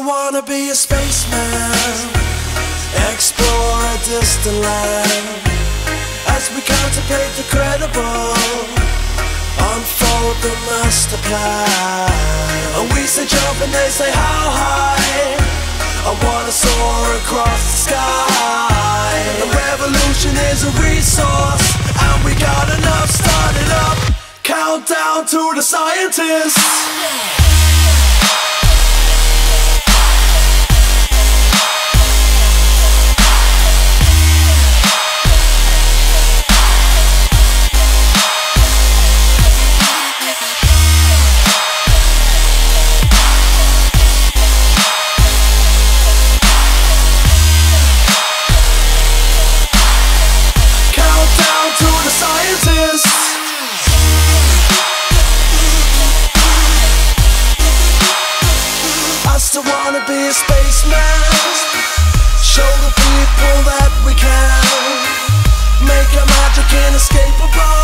wanna be a spaceman, explore a distant land. As we contemplate the credible, unfold the master plan. And we say jump and they say how high. I wanna soar across the sky. A revolution is a resource, and we got enough started up. Countdown to the scientists. Wanna be a spaceman. Show the people that we can make our magic inescapable.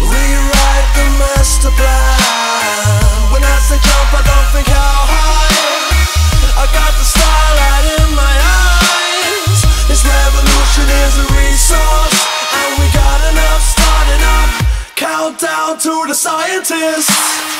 Rewrite the master plan. When I say jump, I don't think how high. I got the starlight in my eyes. This revolution is a resource, and we got enough starting up. Countdown to the scientists.